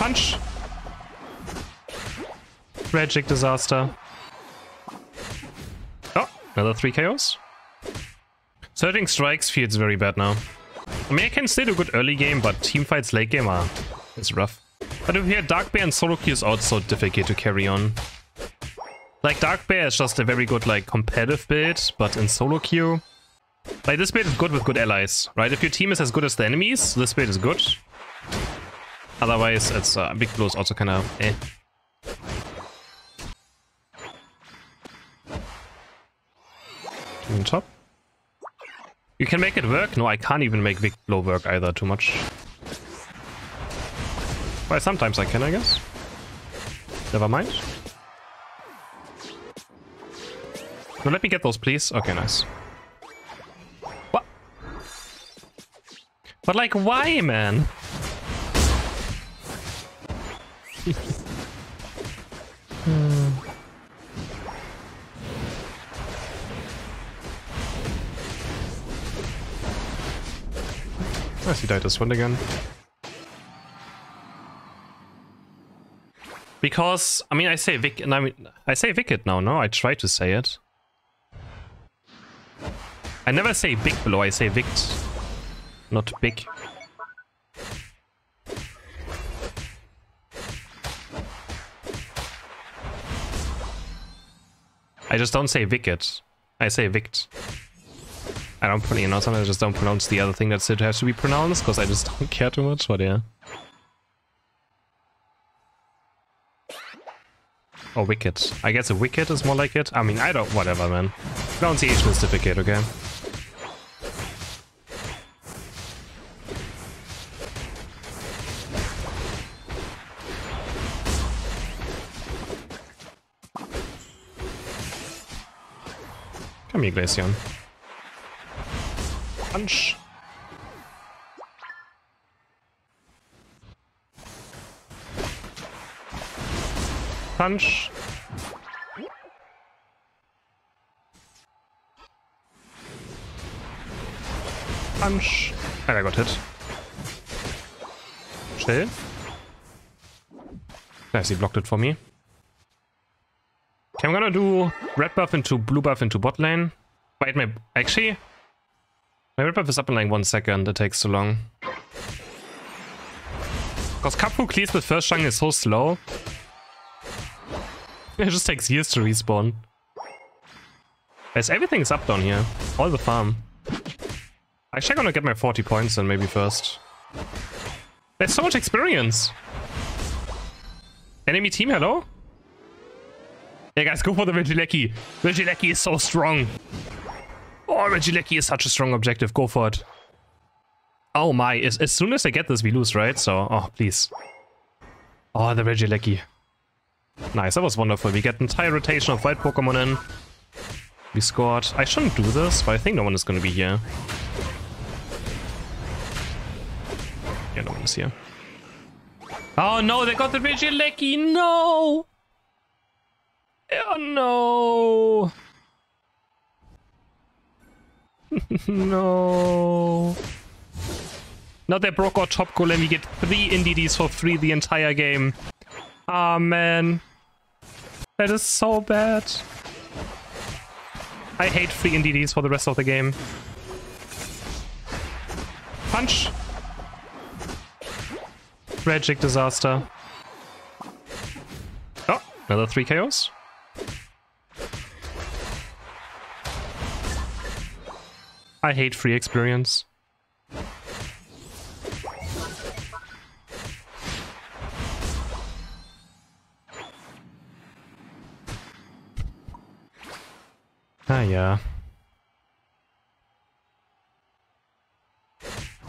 Punch. Tragic disaster. Oh, another three KOs. Surging strikes feels very bad now. I mean, I can still do good early game, but team fights late game are it's rough. But if here, Dark Bear and Solo Q is also difficult to carry on. Like, Dark Bear is just a very good, like, competitive build, but in solo queue... Like, this build is good with good allies, right? If your team is as good as the enemies, this build is good. Otherwise, it's uh, Big Blue is also kind of eh. On top. You can make it work? No, I can't even make Big Blow work either too much. Well, sometimes I can, I guess. Never mind. So let me get those, please. Okay, nice. What? But like, why, man? Hmm. I see died this one again. Because, I mean, I say Vic, and I mean, I say Wicked now, no? I try to say it. I never say big below, I say Vict. Not big. I just don't say wicked. I say vict. I don't, you know, sometimes I just don't pronounce the other thing that still has to be pronounced, because I just don't care too much, but yeah. Or wicked. I guess a wicked is more like it. I mean, I don't, whatever, man. Pronunciation is difficult, okay? Come here, Glaceon. Punch. Punch. Punch. And I got hit. Schnell. Nice, he blocked it for me. I'm gonna do red buff into blue buff into bot lane. Wait, my actually, my red buff is up in like one second. It takes too long. Because Kapu clears with first jungle is so slow. It just takes years to respawn. As everything's up down here. All the farm. Actually, I'm gonna get my 40 points then maybe first. There's so much experience. Enemy team, hello? Yeah, guys, go for the Regieleki. Regieleki is so strong. Oh, Regieleki is such a strong objective. Go for it. Oh my, as, as soon as I get this, we lose, right? So, oh, please. Oh, the Regieleki. Nice, that was wonderful. We get entire rotation of white Pokemon in. We scored. I shouldn't do this, but I think no one is going to be here. Yeah, no one is here. Oh no, they got the Regieleki! No! Oh no! no! Now they broke our top golem, we get three NDDs for free the entire game. Ah oh, man. That is so bad. I hate free NDDs for the rest of the game. Punch! Tragic disaster. Oh, another three KOs. I hate free experience. Ah, yeah.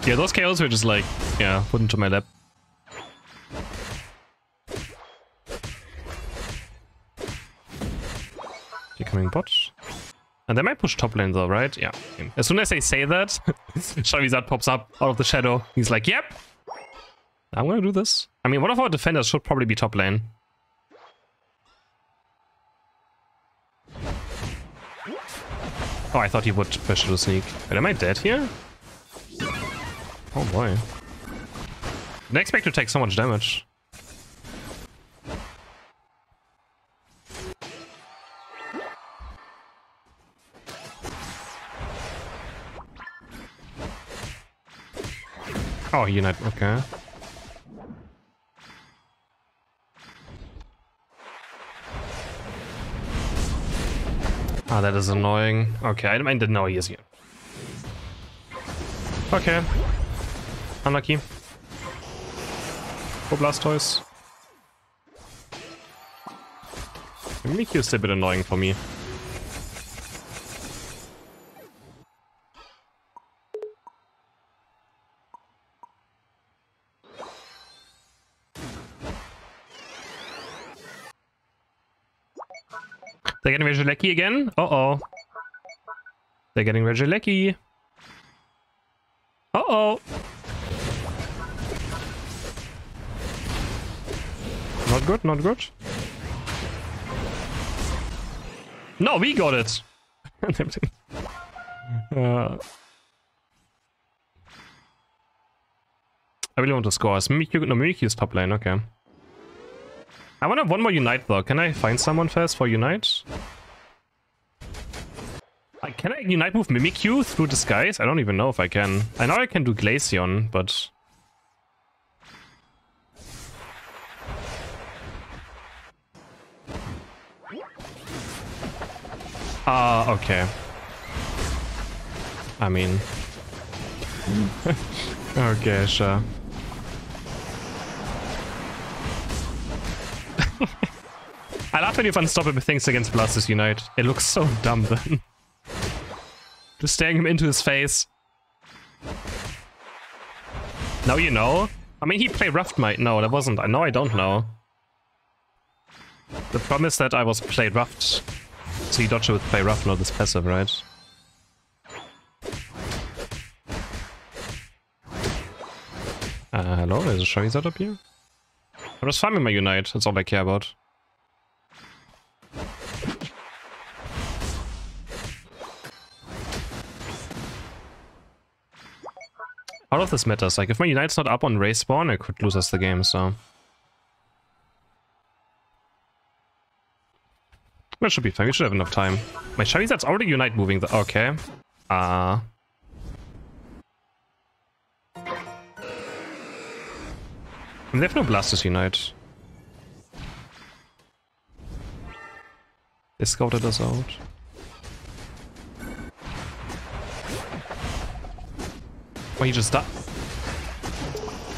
Yeah, those KOs were just like, yeah, put into my lap. You're coming, bot. And they might push top lane though, right? Yeah. As soon as I say that, Charizard pops up out of the shadow. He's like, yep, I'm gonna do this. I mean, one of our defenders should probably be top lane. Oh, I thought he would push to sneak. But am I dead here? Oh boy. Didn't expect to take so much damage. Oh, Unite, okay. Ah, that is annoying. Okay, I didn't know he is here. Okay. Unlucky. Go Blastoise. Mimikyu is a bit annoying for me. They're getting Regieleki again? Uh-oh. They're getting Regieleki. Uh-oh. Not good, not good. No, we got it. uh, I really want to score. Is Mimikyu, no, Mimikyu is top lane, okay. I want to have one more Unite though. Can I find someone first for Unite? Uh, can I Unite move Mimikyu through disguise? I don't even know if I can. I know I can do Glaceon, but... Ah, uh, okay. I mean... okay, sure. I love when you've unstoppable things against Blastoise Unite. It looks so dumb then. Just staring him into his face. Now you know. I mean, he played roughed might. No, that wasn't. I know I don't know. The problem is that I was played roughed. So he dodger would play rough, not this passive, right? Uh, hello, there's a Charizard up here? I'm just farming my Unite, that's all I care about. All of this matters, like if my Unite's not up on respawn, I could lose us the game, so... That should be fine, we should have enough time. My Charizard's already Unite moving, the okay. Uh... And they have no Blastoise Unite. They scouted us out. Oh, he just died.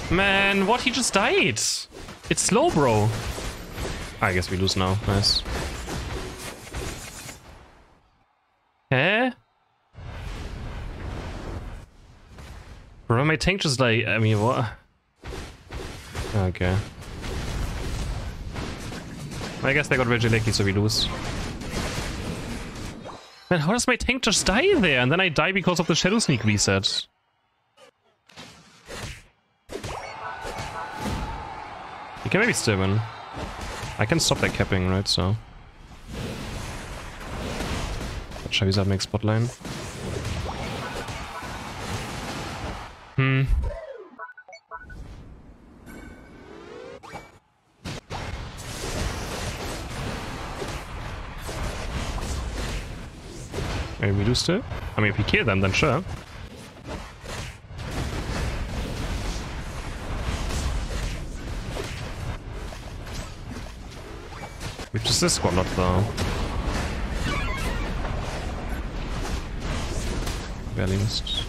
Man, what? He just died. It's slow, bro. I guess we lose now. Nice. Eh? Bro, my tank just like, I mean, what? Okay. I guess they got Regieleki, so we lose. Man, how does my tank just die there? And then I die because of the Shadow Sneak reset. Can maybe still win. I can stop that capping, right, so... Charizard makes bot lane. Hmm. Maybe we do still? I mean, if we kill them, then sure. Which is this squad not though? Barely missed.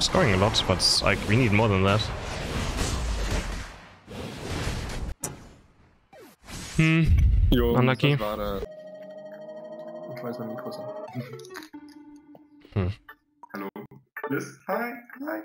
Scoring a lot, but like we need more than that. Hm. Jo, Unlucky. Das war der. Ich uh, weiß mein Mikro Hm. Hallo. Yes. Hi. Hi.